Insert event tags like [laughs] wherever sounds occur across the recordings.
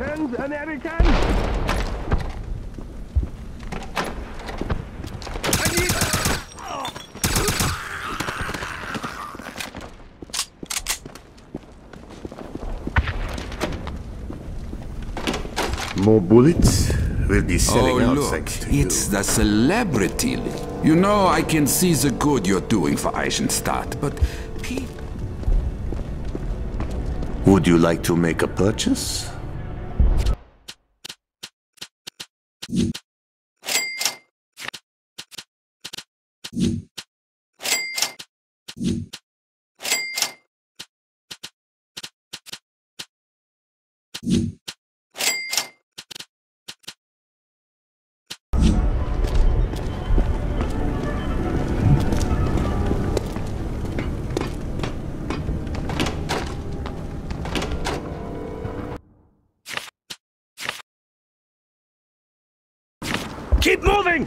Americans, Americans! More bullets will be selling oh, out look, thanks to you. it's the celebrity. You know, I can see the good you're doing for Isenstadt, but Pete... Would you like to make a purchase? Keep moving!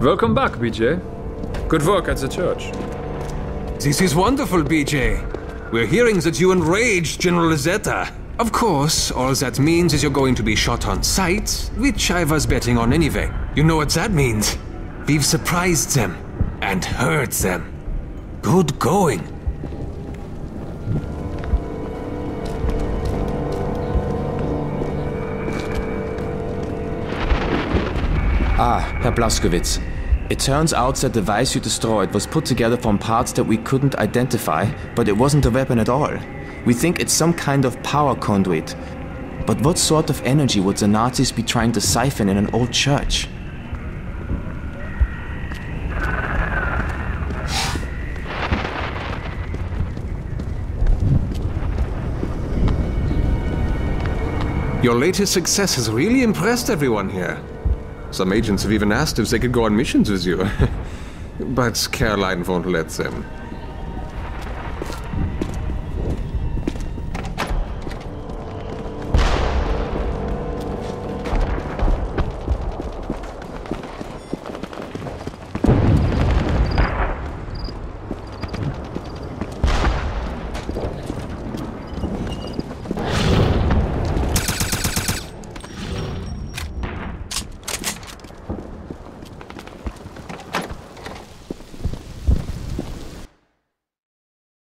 Welcome back, BJ. Good work at the church. This is wonderful, BJ. We're hearing that you enraged General Zetta. Of course, all that means is you're going to be shot on sight, which I was betting on anyway. You know what that means? We've surprised them and hurt them. Good going. Ah, Herr Blazkowicz. It turns out that the device you destroyed was put together from parts that we couldn't identify, but it wasn't a weapon at all. We think it's some kind of power conduit. But what sort of energy would the Nazis be trying to siphon in an old church? Your latest success has really impressed everyone here. Some agents have even asked if they could go on missions with you. [laughs] but Caroline won't let them.